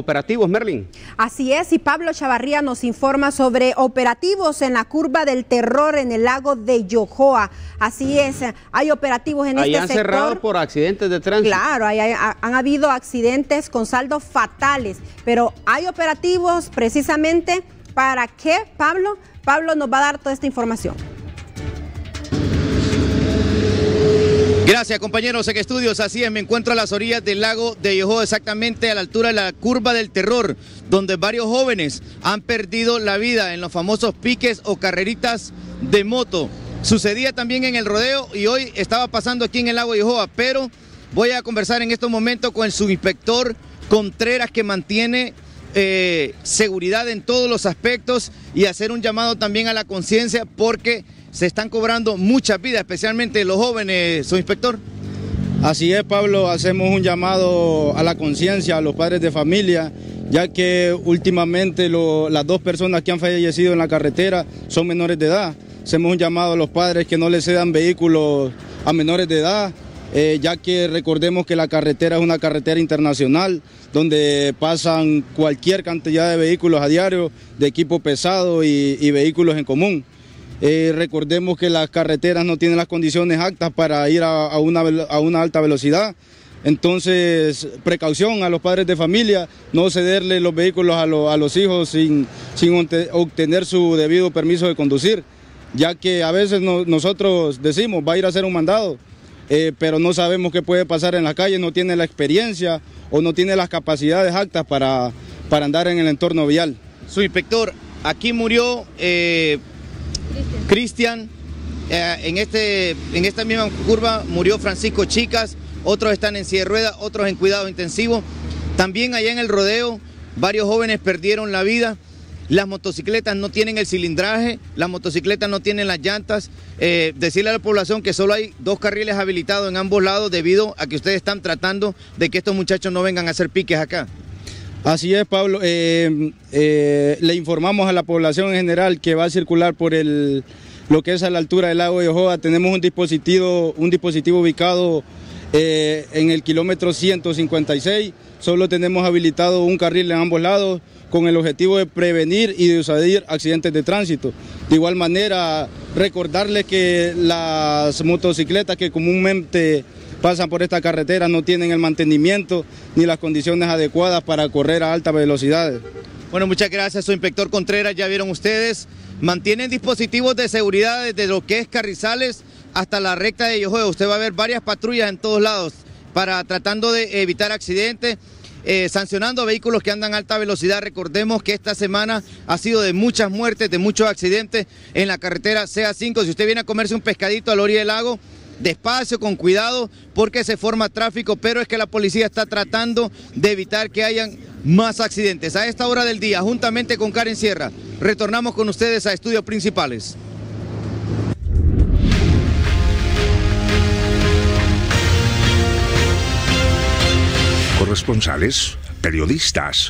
operativos, Merlin. Así es, y Pablo Chavarría nos informa sobre operativos en la curva del terror en el lago de Yojoa. Así es, hay operativos en Ahí este han sector. cerrado por accidentes de tránsito. Claro, hay- han habido accidentes con saldos fatales, pero hay operativos precisamente para qué, Pablo. Pablo nos va a dar toda esta información. Gracias compañeros en estudios, así es, me encuentro a las orillas del lago de Yoho, exactamente a la altura de la curva del terror, donde varios jóvenes han perdido la vida en los famosos piques o carreritas de moto. Sucedía también en el rodeo y hoy estaba pasando aquí en el lago de Yohoa, pero voy a conversar en estos momentos con el subinspector Contreras que mantiene eh, seguridad en todos los aspectos y hacer un llamado también a la conciencia porque se están cobrando muchas vidas, especialmente los jóvenes, su inspector. Así es, Pablo, hacemos un llamado a la conciencia, a los padres de familia, ya que últimamente las dos personas que han fallecido en la carretera son menores de edad. Hacemos un llamado a los padres que no les cedan vehículos a menores de edad, eh, ya que recordemos que la carretera es una carretera internacional donde pasan cualquier cantidad de vehículos a diario, de equipo pesado y vehículos en común. Eh, recordemos que las carreteras no tienen las condiciones aptas para ir a, una, a una alta velocidad. Entonces, precaución a los padres de familia, no cederle los vehículos a, a los hijos sin, sin obtener su debido permiso de conducir, ya que a veces no- nosotros decimos, va a ir a hacer un mandado, eh, pero no sabemos qué puede pasar en la calle, no tiene la experiencia o no tiene las capacidades aptas para, para andar en el entorno vial. Su inspector, aquí murió eh, Cristian, eh, en, este, en esta misma curva murió Francisco Chicas, otros están en silla de ruedas, otros en cuidado intensivo. También allá en el rodeo, varios jóvenes perdieron la vida. Las motocicletas no tienen el cilindraje, las motocicletas no tienen las llantas. Eh, decirle a la población que solo hay dos carriles habilitados en ambos lados debido a que ustedes están tratando de que estos muchachos no vengan a hacer piques acá. Así es, Pablo. Eh, eh, le informamos a la población en general que va a circular por el, lo que es a la altura del lago de Ojoa. Tenemos un dispositivo, un dispositivo ubicado eh, en el kilómetro 156. Solo tenemos habilitado un carril en ambos lados con el objetivo de prevenir y disuadir accidentes de tránsito. De igual manera, recordarles que las motocicletas que comúnmente pasan por esta carretera no tienen el mantenimiento ni las condiciones adecuadas para correr a altas velocidades. Bueno, muchas gracias, su inspector Contreras. Ya vieron ustedes, mantienen dispositivos de seguridad desde lo que es Carrizales hasta la recta de Yojoe. Usted va a ver varias patrullas en todos lados para tratando de evitar accidentes. eh, sancionando vehículos que andan a alta velocidad. Recordemos que esta semana ha sido de muchas muertes, de muchos accidentes en la carretera CA5. Si usted viene a comerse un pescadito a la orilla del lago, despacio, con cuidado, porque se forma tráfico, pero es que la policía está tratando de evitar que hayan más accidentes. A esta hora del día, juntamente con Karen Sierra, retornamos con ustedes a estudios principales. Corresponsales, periodistas,